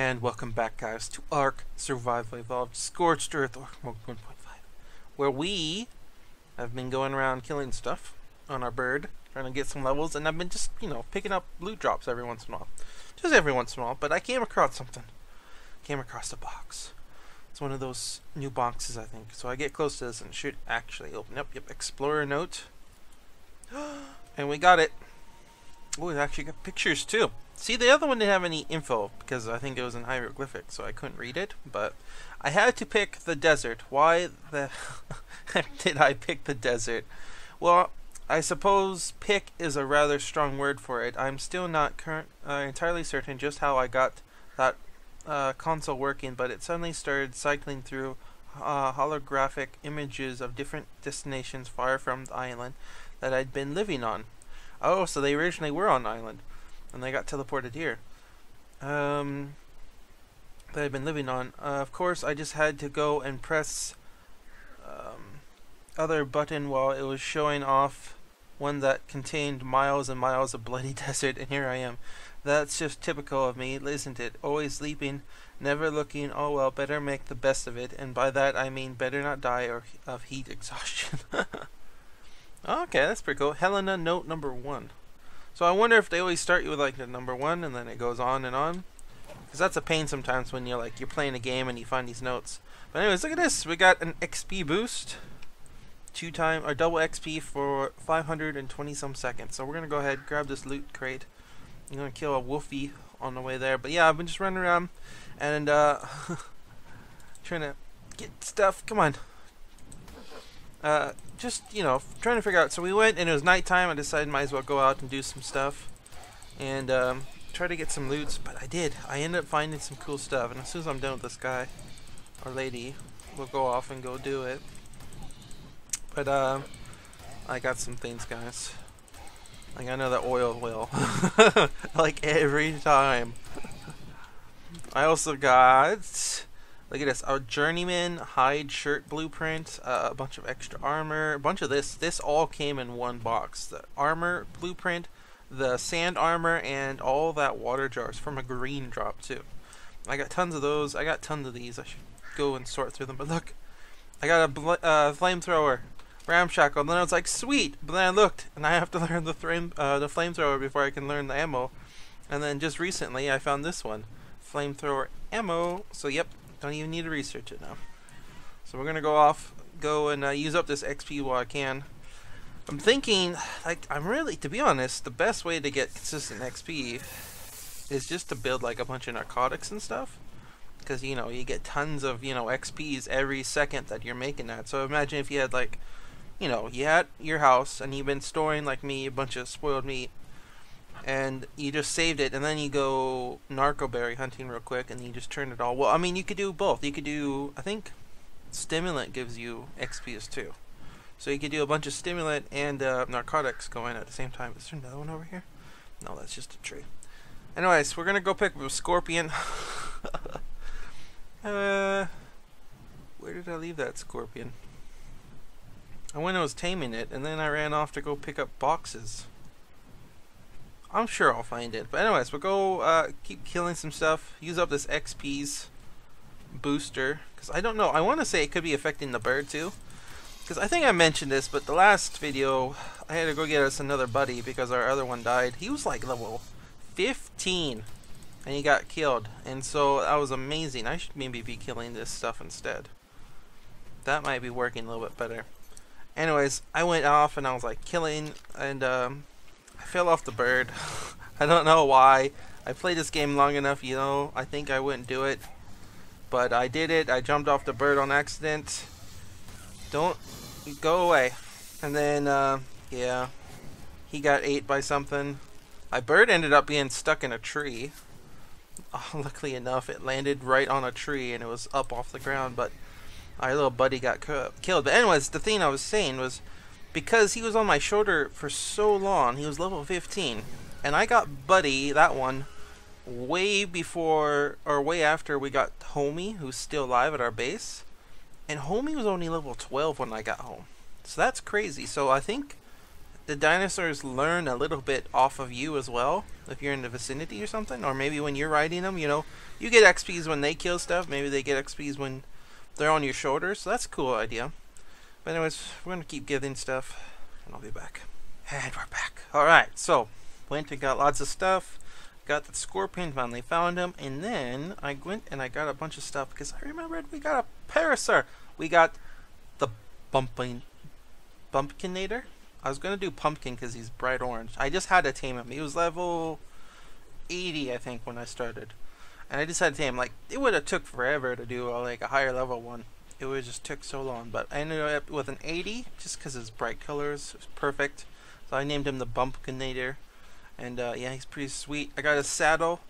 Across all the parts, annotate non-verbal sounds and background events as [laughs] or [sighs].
And welcome back, guys, to Ark Survival Evolved Scorched Earth Ark 1.5, where we have been going around killing stuff on our bird, trying to get some levels, and I've been just, you know, picking up loot drops every once in a while. Just every once in a while, but I came across something. Came across a box. It's one of those new boxes, I think. So I get close to this and should actually open up. Yep, Explorer Note. [gasps] and we got it. Oh, it actually got pictures too. See, the other one didn't have any info because I think it was in hieroglyphic, so I couldn't read it. But I had to pick the desert. Why the [laughs] did I pick the desert? Well, I suppose pick is a rather strong word for it. I'm still not current, uh, entirely certain just how I got that uh, console working, but it suddenly started cycling through uh, holographic images of different destinations far from the island that I'd been living on. Oh, so they originally were on island and they got teleported here. Um, that I've been living on. Uh, of course, I just had to go and press um, other button while it was showing off one that contained miles and miles of bloody [laughs] desert, and here I am. That's just typical of me, isn't it? Always leaping, never looking, oh well, better make the best of it, and by that I mean better not die or of heat [laughs] exhaustion. [laughs] okay, that's pretty cool. Helena, note number one. So I wonder if they always start you with like the number one and then it goes on and on. Because that's a pain sometimes when you're like, you're playing a game and you find these notes. But anyways, look at this. We got an XP boost. Two time, or double XP for 520 some seconds. So we're going to go ahead, grab this loot crate. I'm going to kill a wolfie on the way there. But yeah, I've been just running around and uh, [laughs] trying to get stuff. Come on. Uh, just you know trying to figure out. So we went and it was nighttime. I decided might as well go out and do some stuff and um, try to get some loots. But I did. I ended up finding some cool stuff. And as soon as I'm done with this guy or lady, we'll go off and go do it. But uh, I got some things, guys. Like I know that oil will. [laughs] like every time. I also got Look at this, our journeyman hide shirt blueprint, uh, a bunch of extra armor, a bunch of this. This all came in one box. The armor blueprint, the sand armor, and all that water jars from a green drop too. I got tons of those. I got tons of these. I should go and sort through them. But look, I got a uh, flamethrower, ramshackle. And then I was like, sweet. But then I looked, and I have to [laughs] learn the flame uh, the flamethrower before I can learn the ammo. And then just recently, I found this one, flamethrower ammo. So yep, don't even need to research it now. So we're gonna go off, go and uh, use up this XP while I can. I'm thinking, like, I'm really, to be honest, the best way to get consistent XP is just to build like a bunch of narcotics and stuff. Because, you know, you get tons of, you know, XPs every second that you're making that. So imagine if you had like, you know, you had your house and you've been storing like me a bunch of spoiled meat and you just saved it, and then you go narcoberry hunting real quick, and you just turn it all. Well, I mean, you could do both. You could do, I think, stimulant gives you XP XPs too. So you could do a bunch of stimulant and uh, narcotics going at the same time. Is there another one over here? No, that's just a tree. Anyways, we're gonna go pick up a scorpion. [laughs] uh, where did I leave that scorpion? I went and was taming it, and then I ran off to go pick up boxes. I'm sure I'll find it. But anyways, we'll go uh, keep killing some stuff. Use up this XP's booster. Because I don't know. I want to say it could be affecting the bird too. Because I think I mentioned this, but the last video, I had to go get us another buddy because our other one died. He was like level 15. And he got killed. And so that was amazing. I should maybe be killing this stuff instead. That might be working a little bit better. Anyways, I went off and I was like killing and um, I fell off the bird. [laughs] I don't know why. I played this game long enough, you know, I think I wouldn't do it. But I did it. I jumped off the bird on accident. Don't go away. And then, uh, yeah, he got ate by something. My bird ended up being stuck in a tree. [laughs] Oh, luckily enough, it landed right on a tree and it was up off the ground, but our little buddy got killed. But anyways, the thing I was saying was because he was on my shoulder for so long. He was level 15. And I got Buddy, that one, way before, or way after we got Homie, who's still alive at our base. And Homie was only level 12 when I got home. So that's crazy. So I think the dinosaurs learn a little bit off of you as well if you're in the vicinity or something, or maybe when you're riding them, you know, you get XP's when they kill stuff. Maybe they get XP's when they're on your shoulder, So that's a cool idea. But anyways, we're gonna keep giving stuff, and I'll be back. And we're back. All right, so went and got lots of stuff. Got the scorpion, finally found him, and then I went and I got a bunch of stuff because I remembered we got a Parasaur. We got the bumping Bumpkinator. I was gonna do Pumpkin because he's bright orange. I just had to tame him. He was level 80, I think, when I started, and I just had to tame. him. Like it would have took forever to do a, like a higher level one. It would just took so long, but I ended up with an 80 just because his bright colors was perfect. So I named him the Bumpkinator, and uh, yeah, he's pretty sweet. I got a saddle.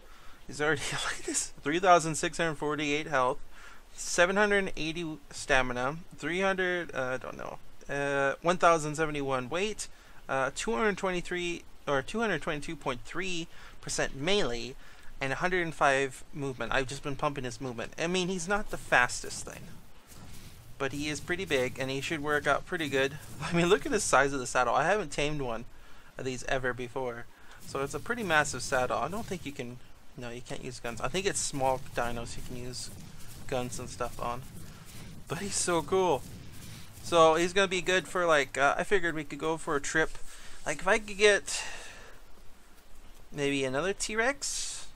He's already [laughs] like this 3,648 health, 780 stamina, 300. Uh, I don't know uh, 1,071 weight, uh, 223 or 222.3 percent melee, and 105 movement. I've just been pumping his movement. I mean, he's not the fastest thing, but he is pretty big, and he should work out pretty good. [laughs] I mean, look at the size of the saddle. I haven't tamed one of these ever before, so it's a pretty massive saddle. I don't think you can. No, you can't use guns. I think it's small dinos you can use guns and stuff on. But he's so cool. So he's gonna be good for like uh, I figured we could go for a trip. Like if I could get maybe another T-Rex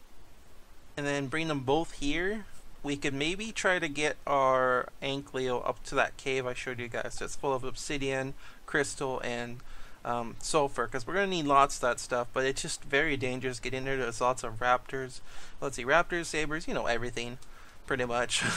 and then bring them both here, we could maybe try to get our Ankylo up to that cave I showed you guys. That's full of obsidian, crystal, and um, sulfur because we're gonna need lots of that stuff. But it's just very dangerous getting there. There's lots of raptors. Let's see, raptors, sabers, you know everything, pretty much. [laughs]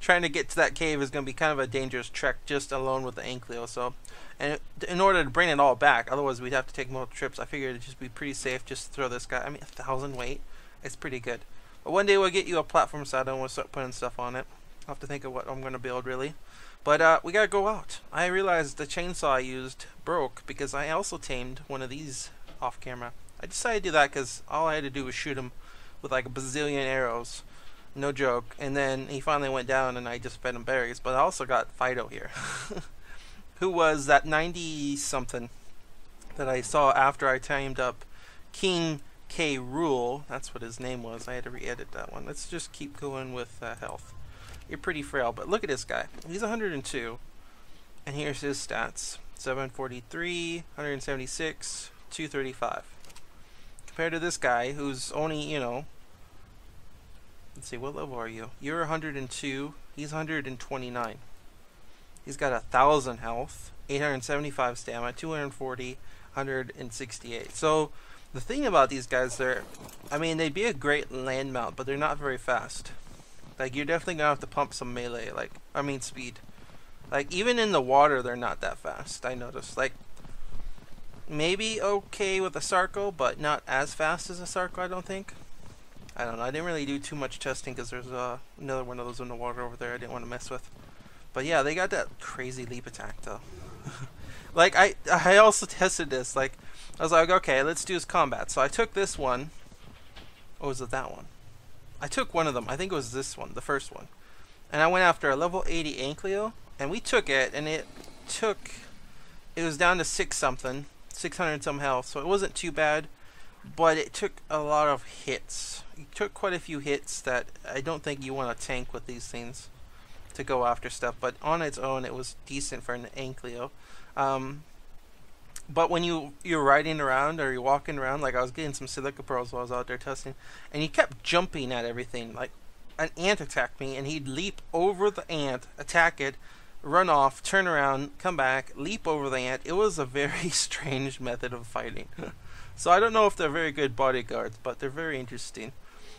trying to get to that cave is going to be kind of a dangerous trek just alone with the Ankylo. So, and in order to bring it all back, otherwise we'd have to take multiple trips. I figured it'd just be pretty safe just to throw this guy. I mean, a thousand weight, it's pretty good. One day we'll get you a platform saddle and we'll start putting stuff on it. I'll have to think of what I'm going to build really. But uh, we gotta go out. I realized the chainsaw I used broke because I also tamed one of these off camera. I decided to do that because all I had to do was shoot him with like a bazillion arrows no joke. And then he finally went down, and I just fed him berries. But I also got Fido here, [laughs] who was that 90 something that I saw after I tamed up King K. Rool. That's what his name was. I had to re-edit that one. Let's just keep going with uh, health. You're pretty frail, but look at this guy. He's 102, and here's his stats: 743, 176, 235. Compared to this guy, who's only you know Let's see, what level are you? You're 102. He's 129. He's got a thousand health, 875 stamina, 240, 168. So the thing about these guys, they're, I mean, they'd be a great land mount, but they're not very fast. Like you're definitely gonna have to pump some melee, like I mean speed. Like even in the water, they're not that fast. I noticed. Like maybe okay with a Sarco, but not as fast as a Sarco. I don't think. I don't know. I didn't really do too much testing because there's uh, another one of those in the water over there I didn't want to mess with. But yeah, they got that crazy leap attack though. [laughs] like I, I also [laughs] tested this. Like I was like, okay, let's do this combat. So I took this one. Or was it that one? I took one of them. I think it was this one, the first one. And I went after a level 80 Ankylo, and we took it, and it took. It was down to six something, 600 some health, so it wasn't too bad but it took a lot of hits. It took quite a few hits that I don't think you want to tank with these things to go after stuff. But on its own, it was decent for an Ankylo. Um, but when you you're riding around or you're walking around, like I was getting some silica pearls while I was out there testing, and he kept jumping at everything. Like an ant attacked me, and he'd leap over the ant, attack it, run off, turn around, come back, leap over the ant. It was a very [laughs] strange method of fighting. [laughs] So I don't know if they're very good bodyguards, but they're very interesting.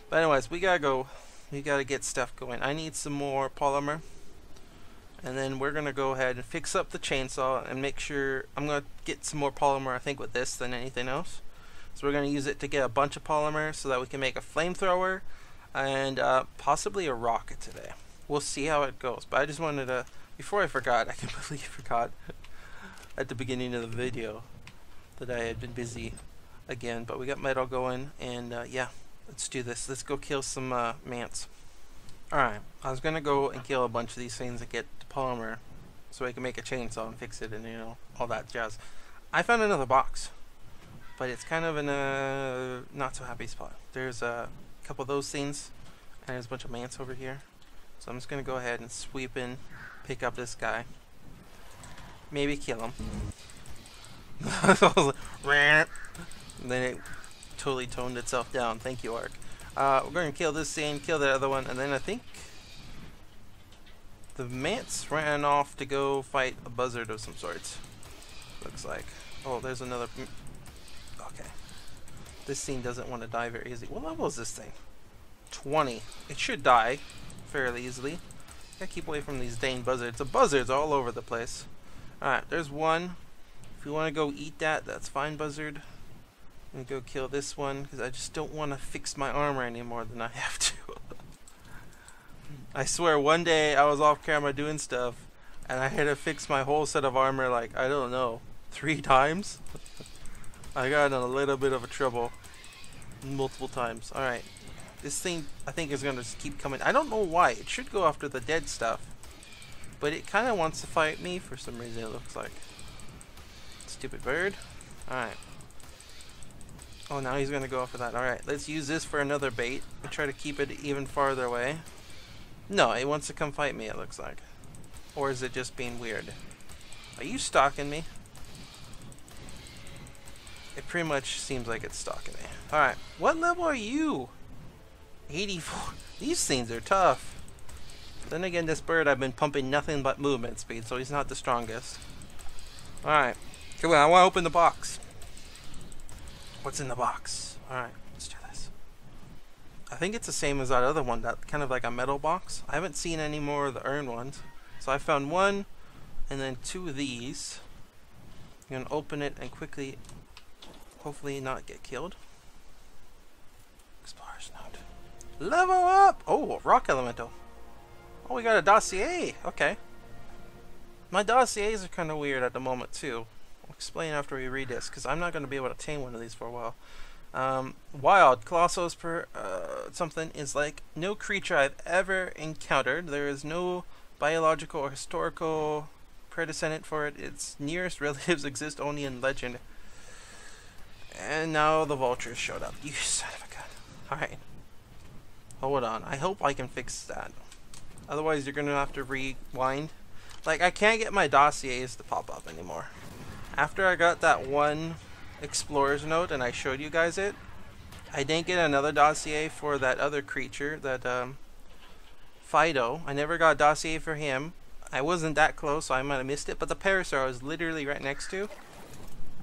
But anyways, we gotta go. We gotta get stuff going. I need some more polymer. And then we're gonna go ahead and fix up the chainsaw and make sure I'm gonna get some more polymer I think with this than anything else. So we're gonna use it to get a bunch of polymer so that we can make a flamethrower and uh, possibly a rocket today. We'll see how it goes. But I just wanted to before I forgot, I [laughs] completely forgot at the beginning of the video that I had been busy again, but we got metal going, and uh, yeah, let's do this. Let's go kill some uh, mants. Alright, I was gonna go and kill a bunch of these things and get the polymer so I can make a chainsaw and fix it and, you know, all that jazz. I found another box, but it's kind of in a not so happy spot. There's a couple of those things, and there's a bunch of mants over here. So I'm just gonna go ahead and sweep in, pick up this guy, maybe kill him. [laughs] then it totally toned itself down. Thank you, Ark. Uh, we're going to kill this scene, kill the other one, and then I think the mants ran off to go fight a buzzard of some sorts. Looks like. Oh, there's another. Okay. This scene doesn't want to die very easy. What level is this thing? 20. It should die fairly easily. Gotta keep away from these dang buzzards. The buzzards all over the place. Alright, there's one. If you want to go eat that, that's fine, buzzard. Gonna go kill this one because I just don't want to fix my armor any more than I have to. [laughs] I swear, one day I was off camera doing stuff, and I had to fix my whole set of armor like I don't know three times. I got in a little bit of a trouble multiple times. All right, this thing I think is gonna just keep coming. I don't know why. It should go after the dead stuff, but it kind of wants to fight me for some reason. It looks like. Stupid bird. All right. Oh, now he's gonna go for that. Alright, let's use this for another bait. And try to keep it even farther away. No, he wants to come fight me, it looks like. Or is it just being weird? Are you stalking me? It pretty much seems like it's stalking me. Alright, what level are you? 84. [laughs] These things are tough. Then again, this bird I've been pumping nothing but movement speed, so he's not the strongest. Alright, come on, I want to open the box. What's in the box? Alright, let's do this. I think it's the same as that other one, that kind of like a metal box. I haven't seen any more of the urn ones. So I found one, and then two of these. I'm gonna open it and quickly, hopefully not get killed. Explorer's note. Level up! Oh, rock elemental. Oh, we got a dossier. Okay. My dossiers are kind of weird at the moment, too explain after we read this, because I'm not going to be able to tame one of these for a while. Um, wild, Colossus per uh, something is like no creature I've ever encountered. There is no biological or historical predecessor for it. Its nearest [laughs] relatives exist only in legend. And now the vultures showed up. You son of a gun. Alright. Hold on. I hope I can fix that. Otherwise, you're going to have to rewind. Like, I can't get my dossiers to pop up anymore after I got that one explorer's note and I showed you guys it, I didn't get another dossier for that other creature, that um, Fido. I never got a dossier for him. I wasn't that close, so I might have missed it. But the Parasaur I was literally right next to,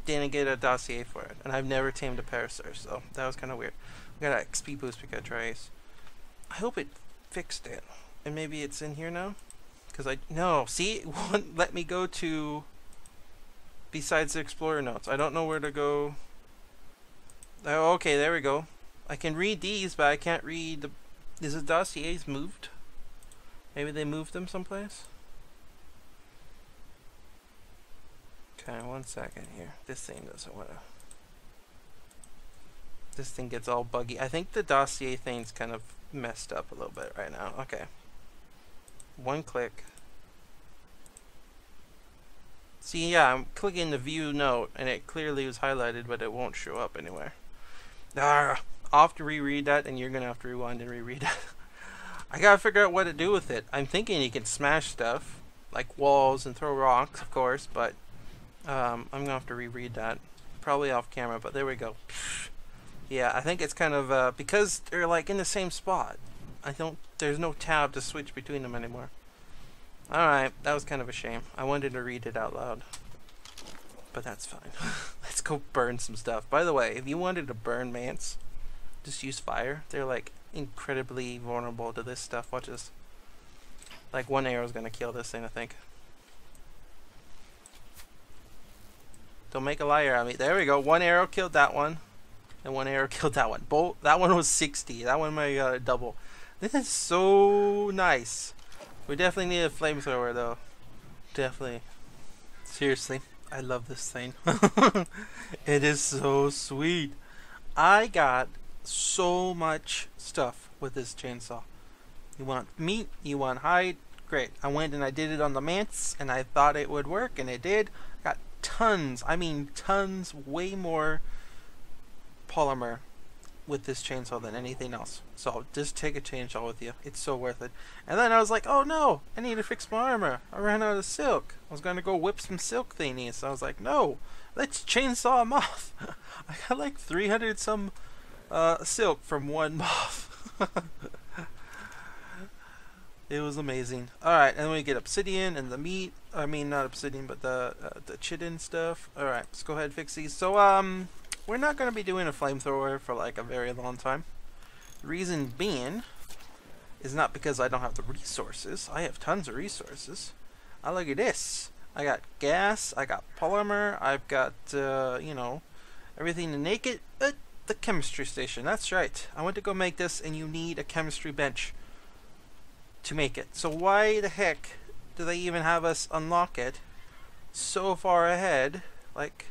didn't get a dossier for it. And I've never tamed a Parasaur, so that was kind of weird. We got an XP boost because Trace. I hope it fixed it. And maybe it's in here now? Because I... No, see? [laughs] Won't let me go to besides the Explorer notes. I don't know where to go. Oh, okay, there we go. I can read these, but I can't read the... Is the dossiers moved? Maybe they moved them someplace? Okay, one second here. This thing doesn't want to... This thing gets all buggy. I think the dossier thing's kind of messed up a little bit right now. Okay. One click. See, yeah, I'm clicking the view note, and it clearly was highlighted, but it won't show up anywhere. Ah, I'll have to reread that, and you're going to have to rewind and reread it. [laughs] I gotta figure out what to do with it. I'm thinking you can smash stuff, like walls and throw rocks, of course, but um, I'm gonna have to reread that. Probably off camera, but there we go. [sniffs] Yeah, I think it's kind of, uh, because they're like in the same spot. I don't, there's no tab to switch between them anymore. Alright, that was kind of a shame. I wanted to read it out loud. But that's fine. [laughs] Let's go burn some stuff. By the way, if you wanted to burn mants, just use fire. They're like incredibly vulnerable to this stuff. Watch this. Like one arrow is gonna kill this thing, I think. Don't make a liar out of me. There we go. One arrow killed that one. And one arrow [laughs] killed that one. Both that one was 60. That one might got a double. This is so nice. We definitely need a flamethrower though. Definitely. Seriously, I love this thing. [laughs] it is so sweet. I got so much stuff with this chainsaw. You want meat, you want hide, great. I went and I did it on the mants and I thought it would work and it did. Got tons, I mean tons, way more polymer with this chainsaw than anything else. So just take a chainsaw with you. It's so worth it. And then I was like, oh no, I need to fix my armor. I ran out of silk. I was going to go whip some silk thingies. So I was like, no, let's chainsaw a [laughs] moth. I got like 300 some uh, silk from one [laughs] moth. it was amazing. Alright, and then we get obsidian and the meat. I mean, not obsidian, but the uh, the chitin stuff. Alright, let's go ahead and fix these. So, um, we're not going to be doing a flamethrower for like a very long time. The reason being is not because I don't have the resources. I have tons of resources. I look at this. I got gas, I got polymer, I've got, uh, you know, everything to make it. The chemistry station, that's right. I went to go make this and you need a chemistry bench to make it. So why the heck do they even have us unlock it so far ahead? Like,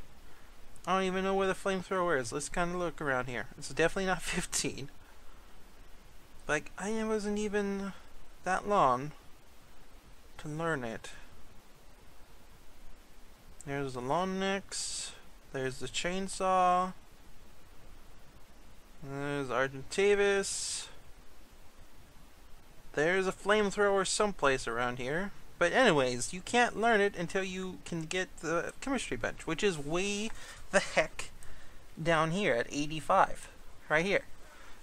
I don't even know where the flamethrower is. Let's kind of look around here. It's definitely not [laughs] 15. Like, I wasn't even that long to learn it. There's the long necks. There's the chainsaw. There's Argentavis. There's a flamethrower someplace around here. But anyways, you can't learn it until you can get the chemistry bench, which is way the heck down here at 85. Right here.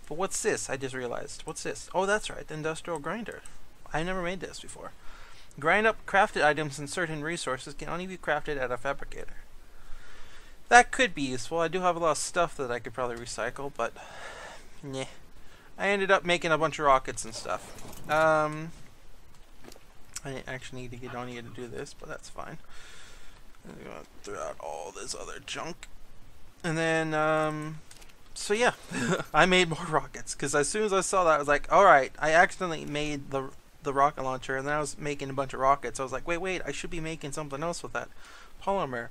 But what's this? I just realized. What's this? Oh, that's right. The industrial grinder. I never made this before. Grind up crafted items and certain resources can only be crafted at a fabricator. That could be useful. I do have a lot of stuff that I could probably recycle, but... Nah. I ended up making a bunch of rockets and stuff. Um, I didn't actually need to get on here to do this, but that's fine. Throw out all this other junk. And then, um, so yeah, [laughs] I made more [laughs] rockets because as soon as I saw that, I was like, all right, I accidentally made the the rocket launcher, and then I was making a bunch of rockets. I was like, wait, wait, I should be making something else with that polymer.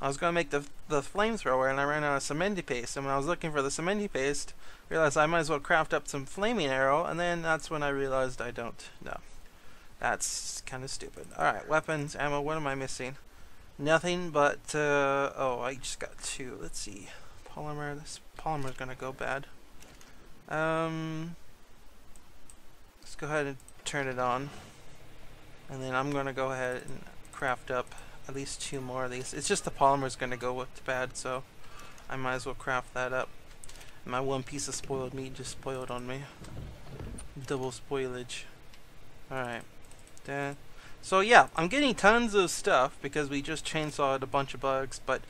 I was gonna make the the flamethrower, and I ran out of cementy paste. And when I was looking for the cementy paste, realized I might as well craft up some flaming arrow, and then that's when I realized I don't. know. that's kind of stupid. All right, weapons, ammo. What am I missing? Nothing but, uh, oh, I just got two. Let's see. Polymer, this polymer's gonna go bad. Um, let's go ahead and turn it on. And then I'm gonna go ahead and craft up at least two more of these. It's just the polymer's gonna go bad, so I might as well craft that up. My one piece of spoiled meat just spoiled on me. Double spoilage. Alright. Then so yeah, I'm getting tons of stuff because we just chainsawed a bunch of bugs, but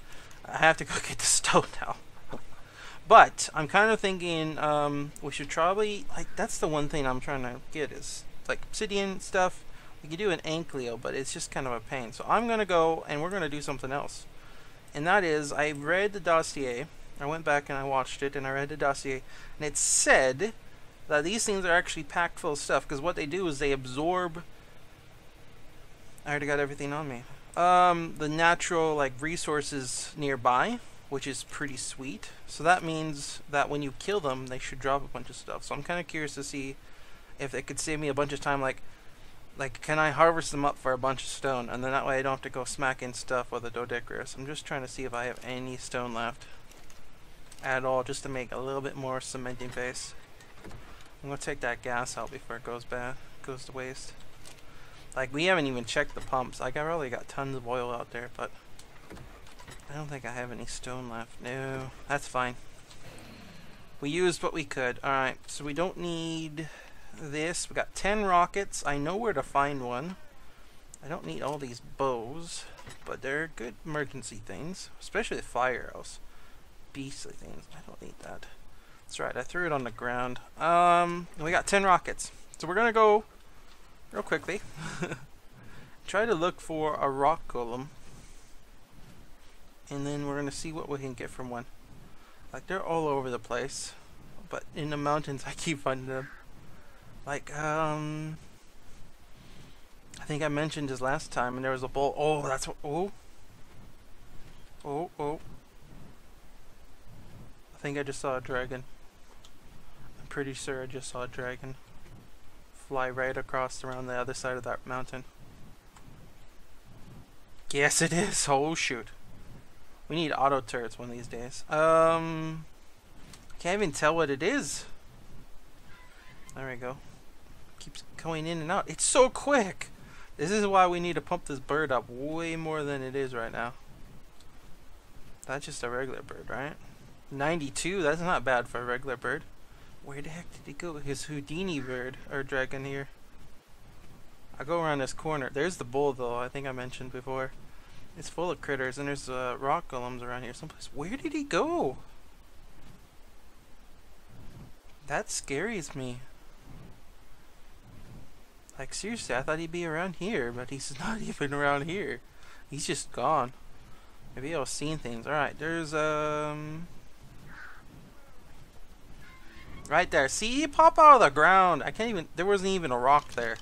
I have to go [laughs] get the stone now. but I'm kind of thinking um, we should probably like that's the one thing I'm trying to get is like obsidian stuff. We could do an ankylo, but it's just kind of a pain. So I'm gonna go and we're gonna do something else, and that is I read the dossier. I went back and I watched it and I read the dossier, and it said that these things are actually packed full of stuff because what they do is they absorb I already got everything on me. Um, the natural like resources nearby, which is pretty sweet. So that means that when you kill them, they should drop a bunch of stuff. So I'm kind of curious to see if it could save me a bunch of time. Like, like can I harvest them up for a bunch of stone, and then that way I don't have to go smacking stuff with a Doedicurus. I'm just trying to see if I have any stone left at all, just to make a little bit more cementing paste. I'm gonna take that gas out before it goes bad, goes to waste. Like, we haven't even checked the pumps. Like, I really got tons of oil out there, but I don't think I have any stone left. No, that's fine. We used what we could. Alright, so we don't need this. We got 10 rockets. I know where to find one. I don't need all these bows, but they're good emergency things, especially the fire arrows. Beastly things. I don't need that. That's right, I threw it on the ground. Um, we got 10 rockets. So we're gonna go real quickly. [laughs] Try to look for a rock golem. And then we're going to see what we can get from one. Like, they're all over the place. But in the mountains, [laughs] I keep finding them. Like, um... I think I mentioned this last time, and there was a bull. Oh, that's what... Oh. Oh, oh. I think I just saw a dragon. I'm pretty sure I just saw a dragon fly right across around the other side of that mountain. Yes, it is. [laughs] Oh, shoot. We need auto turrets one of these days. Um, can't even tell what it is. There we go. Keeps going in and out. It's so quick. This is why we need to pump this bird up way more than it is right now. That's just a regular bird, right? 92, that's not bad for a regular bird. Where the heck did he go? His Houdini bird, or dragon here. I go around this corner. There's the bull, though, I think I mentioned before. It's full of critters, and there's uh, rock golems around here someplace. Where did he go? That scares me. Like, seriously, I thought he'd be around here, but he's [laughs] not even around here. He's just gone. Maybe I was seeing things. Alright, there's, um... Right there. See, you pop out of the ground. I can't even... There wasn't even a rock there.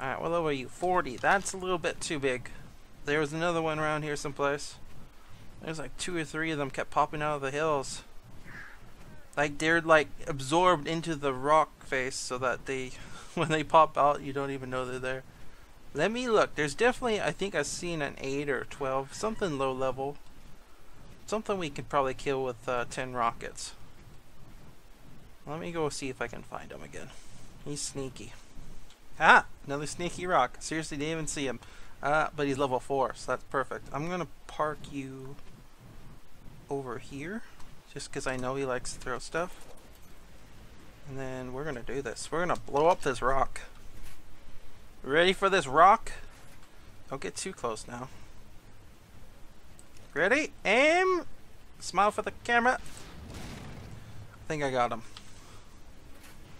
Alright, what level are you? 40. That's a little bit too big. There was another one around here someplace. There's like two or three of them kept popping out of the hills. Like, they're like absorbed into the rock face so that they [laughs] when they pop out, you don't even know they're there. Let me look. There's definitely, I think I've seen an 8 or 12. Something low level. Something we could probably kill with uh, 10 rockets. Let me go see if I can find him again. He's sneaky. Ah! Another sneaky rock. Seriously, didn't even see him. Uh, but he's level 4, so that's perfect. I'm to park you over here. Just because I know he likes to throw stuff. And then we're gonna do this. We're gonna blow up this rock. Ready for this rock? Don't get too close now. Ready? Aim! Smile for the camera. I think I got him.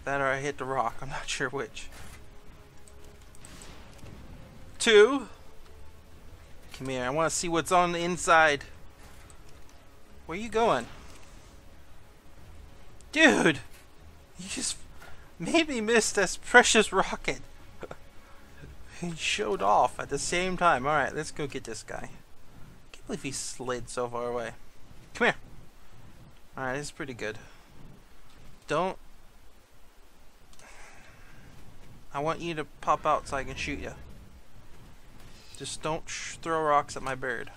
That or I hit the rock. I'm not sure which. Two. Come here. I want to see what's on the inside. Where are you going? Dude! You just made me miss this precious rocket. [laughs] he showed off at the same time. Alright, let's go get this guy. I Can't believe he slid so far away. Come here. Alright, this is pretty good. Don't... I want you to pop out so I can shoot you. Just don't throw rocks at my bird.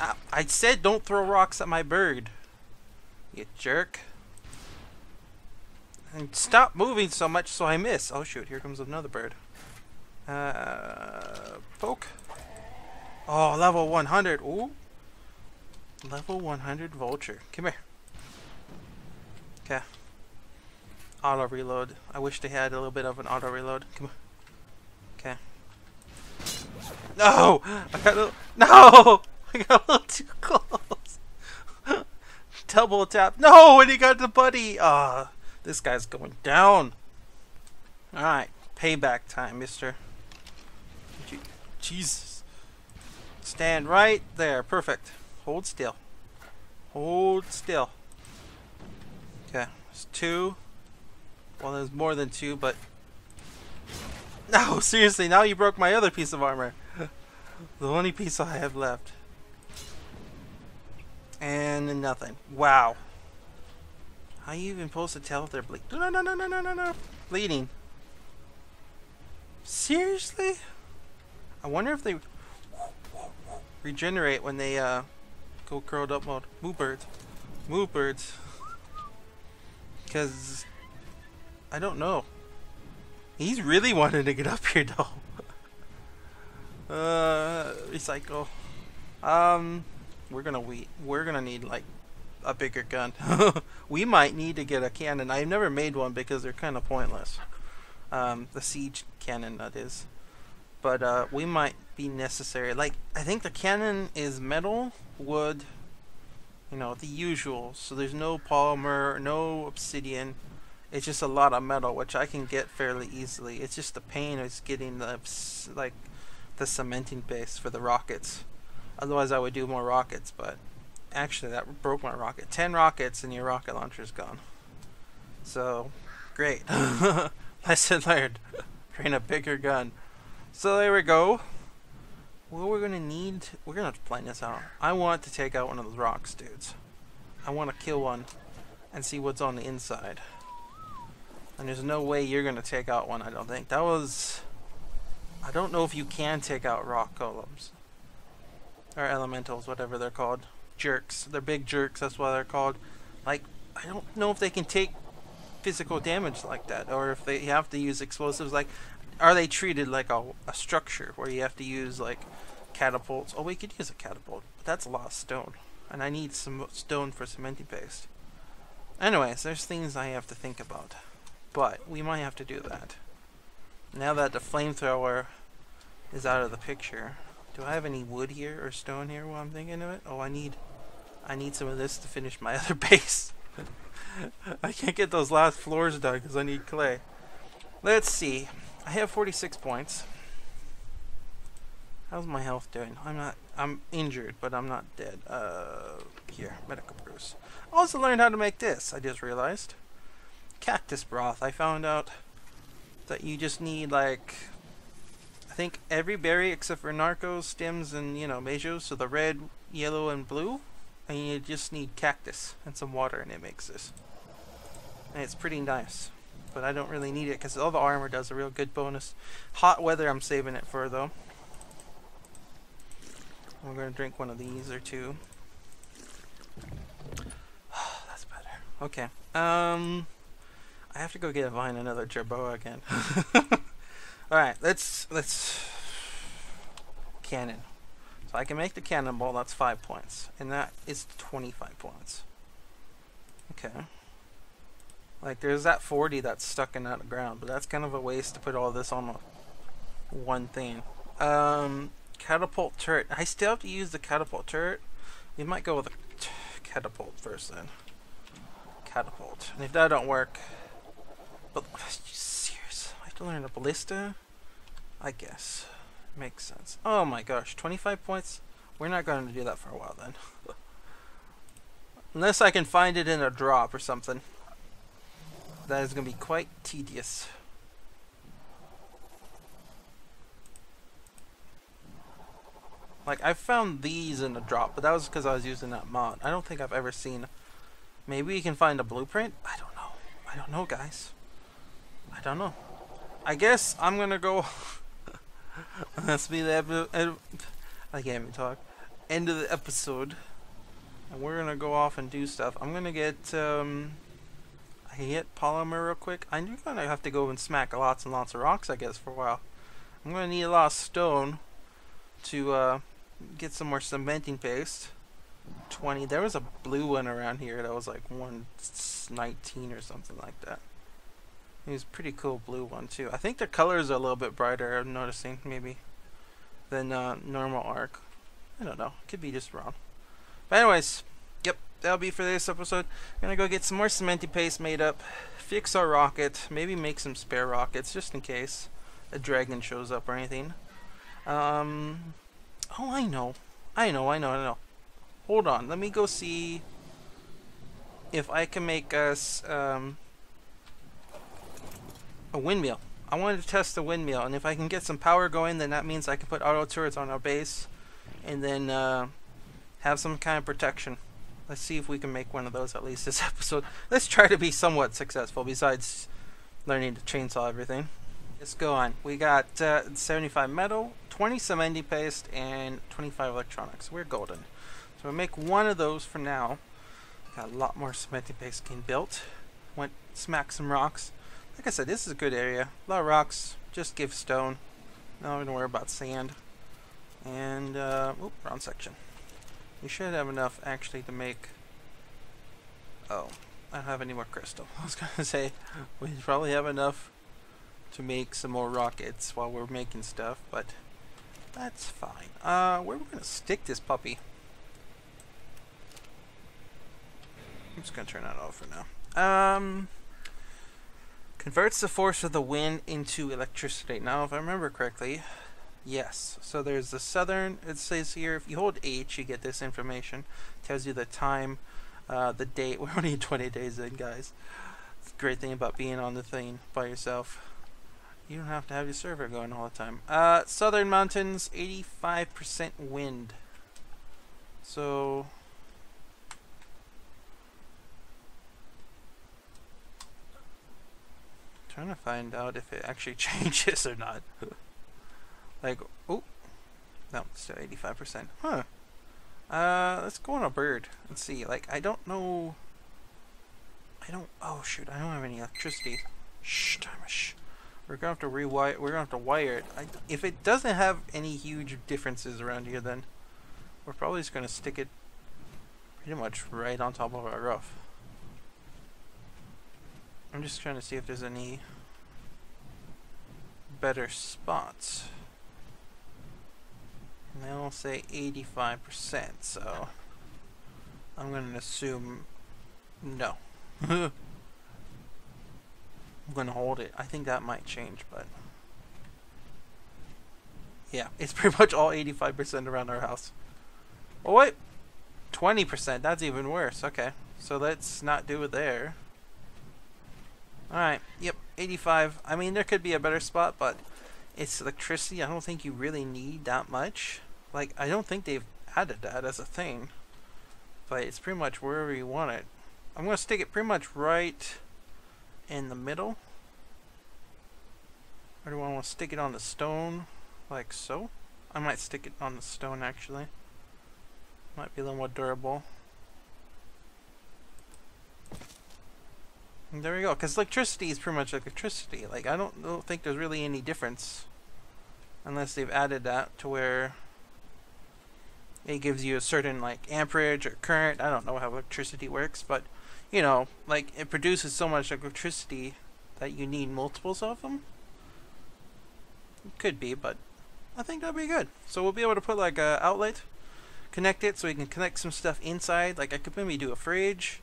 I, I said don't throw rocks at my bird. You jerk. And stop moving so much so I miss. Oh shoot, here comes another bird. Uh, poke. Oh, level 100. Ooh. Level 100 vulture. Come here. Okay. Auto reload. I wish they had a little bit of an auto reload. Come on. Okay. No! I got a little, no! [laughs] I got a little too close. [laughs] Double tap. No! And he got the buddy. Ah. Uh, this guy's going down. Alright, payback time, mister. Jesus. Stand right there. Perfect. Hold still. Hold still. Okay, It's two. Well, there's more than two, but... [laughs] No, seriously, now you broke my other piece of armor. [laughs] the only piece I have left. And nothing. Wow. How you even supposed to tell if they're bleeding? No, no, no, no, no, no, no. Bleeding. Seriously? I wonder if they [gasps] regenerate when they uh, go curled up mode. Move birds. Move birds. [laughs] Because I don't know. He's really wanting to get up here [laughs] though. uh, recycle. Um, we're gonna we we're gonna need like a bigger gun. [laughs] we might need to get a cannon. I've never made one because they're kind of pointless. Um, the siege cannon, that is. But uh, we might be necessary. Like, I think the cannon is metal, wood, you know, the usual. So there's no polymer, no obsidian. It's just a lot of metal, which I can get fairly easily. It's just the pain is getting the, like, the cementing paste for the rockets. Otherwise, I would do more rockets, but Actually, that broke my rocket. Ten rockets and your rocket launcher is gone. So, great. [laughs] Lesson learned. Train a bigger gun. So there we go. What we're gonna need, we're gonna have to plan this out. I want to take out one of those rocks, dudes. I want to kill one and see what's on the inside. And there's no way you're gonna take out one, I don't think. That was... I don't know if you can take out rock golems. or elementals, whatever they're called. Jerks. They're big jerks. That's why they're called. Like I don't know if they can take physical damage like that, or if they have to use explosives. Like, are they treated like a, a structure where you have to use like catapults? Oh, we could use a catapult, but that's a lot of stone, and I need some stone for cementing paste. Anyways, there's things I have to think about, but we might have to do that. Now that the flamethrower is out of the picture, do I have any wood here or stone here while I'm thinking of it? Oh, I need, I need some of this to finish my [laughs] other base. I can't get those last floors done because I need clay. Let's see. I have 46 points. How's my health doing? I'm not. I'm injured, but I'm not dead. Uh, here, medical brews. I also learned how to make this. I just realized. Cactus broth. I found out that you just need like. I think every berry except for narcos, stems, and you know mejos. So the red, yellow, and blue and you just need cactus and some water and it makes this. And it's pretty nice. But I don't really need it because all the armor does a real good bonus. Hot weather I'm saving it for though. I'm going to drink one of these or two. [sighs] That's better. Okay. Um, I have to go get find another jerboa again. [laughs] all right, let's let's cannon. So I can make the cannonball, that's 5 points. And that is 25 points. Okay. Like, there's that 40 that's stuck in that ground, but that's kind of a waste to put all this on one thing. Um, catapult turret. I still have to use the catapult turret. We might go with a catapult first then. Catapult. And if that don't work... But, serious? I have to learn a ballista? I guess. Makes sense. Oh my gosh, 25 points? We're not going to do that for a while then. [laughs] Unless I can find it in a drop or something. That is going to be quite tedious. Like, I found these in a drop, but that was because I was using that mod. I don't think I've ever seen... Maybe you can find a blueprint? I don't know. I don't know, guys. I don't know. I guess I'm to go... That's me. The I can't even talk. End of the episode, and we're gonna go off and do stuff. I'm gonna get um, I can get polymer real quick. I'm gonna have to go and smack lots and lots of rocks, I guess, for a while. I'm gonna need a lot of stone to uh, get some more cementing paste. 20. There was a blue one around here that was like 119 or something like that. Was pretty cool blue one too. I think the colors are a little bit brighter. I'm noticing maybe than uh, normal Ark. I don't know. Could be just wrong. But anyways, yep, that'll be for this episode. I'm gonna go get some more cementing paste made up, fix our rocket, maybe make some spare rockets just in case a dragon shows up or anything. Um, oh, I know, I know, I know, I know. Hold on, let me go see if I can make us um, a windmill. I wanted to test the windmill, and if I can get some power going, then that means I can put auto turrets on our base, and then uh, have some kind of protection. Let's see if we can make one of those at least this [laughs] episode. Let's try to be somewhat successful, besides learning to chainsaw everything. Let's go on. We got uh, 75 metal, 20 cementing paste, and 25 electronics. We're golden. So we'll make one of those for now. Got a lot more cementing paste getting built. Went smack some rocks. Like I said, this is a good area. A lot of rocks. Just give stone. No, don't worry about sand. And, uh, oop, wrong section. We should have enough, actually, to make... Oh, I don't have any more crystal. [laughs] I was gonna say, we probably have enough to make some more rockets while we're making stuff, but that's fine. Uh, where are we gonna stick this puppy? I'm just gonna turn that off for now. Um... Converts the force of the wind into electricity. Now, if I remember correctly, yes. So there's the southern, it says here, if you hold H, you get this information. It tells you the time, uh, the date. [laughs] We're only 20 days in, guys. Great thing about being on the thing by yourself. You don't have to have your server going all the time. Uh, southern mountains, 85% wind. So, trying to find out if it actually [laughs] changes or not. like, oh, no, still 85%. Huh. Uh, let's go on a bird. Let's see. Like, I don't know. I don't. Oh shoot! I don't have any electricity. Shh, Thomas. We're gonna have to rewire. We're gonna have to wire it. I, if it doesn't have any huge differences around here, then we're probably just gonna stick it pretty much right on top of our roof. I'm just trying to see if there's any better spots. And they all say 85%, so I'm going to assume no. [laughs] I'm going to hold it. I think that might change, but yeah, it's [laughs] pretty much all 85% around our house. Oh wait, 20%, that's even worse. Okay, so let's not do it there. Alright, yep, 85. I mean, there could be a better spot, but it's electricity. I don't think you really need that much. Like, I don't think they've added that as a thing. But it's pretty much wherever you want it. I'm going to stick it pretty much right in the middle. Or do I want to stick it on the stone? Like so? I might stick it on the stone, actually. Might be a little more durable. There we go. Because electricity is pretty much electricity. Like, I don't, don't think there's really any difference. Unless they've added that to where it gives you a certain, like, amperage or current. I don't know how electricity works, but, you know, like, it produces so much electricity that you need multiples of them. It could be, but I think that'd be good. So we'll be able to put, like, a outlet, connect it so we can connect some stuff inside. Like, I could maybe do a fridge.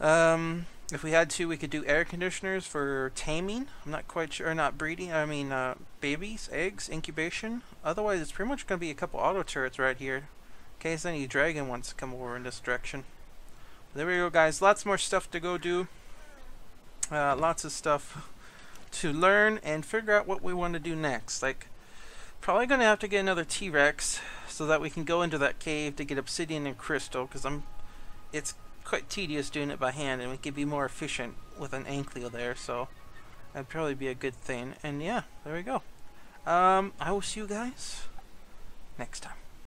Um, if we had to, we could do air conditioners for taming. I'm not quite sure, not breeding. I mean, uh, babies, eggs, incubation. Otherwise, it's pretty much going to be a couple auto turrets right here. In case any dragon wants to come over in this direction. There we go, guys. Lots more stuff to go do. Uh, lots of stuff to learn and figure out what we want to do next. Like, probably going to have to get another T-Rex so that we can go into that cave to get obsidian and crystal because I'm it's quite tedious doing it by hand, and we could be more efficient with an Ankylo there, so that'd probably be a good thing. And yeah, there we go. Um, I will see you guys next time.